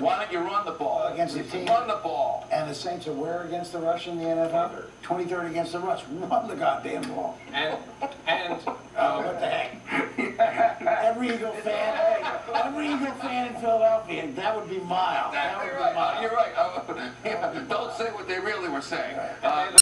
Why don't you run the ball? Uh, against the team. Run the ball. And the Saints are where against the rush in the NFL? 23rd against the rush. Run the goddamn ball. And, and. Uh, what the heck? Um, every Eagle fan, every Eagle fan in Philadelphia, that would be mild. That, would be mild. You're right. Uh, yeah, don't say what they really were saying. Uh,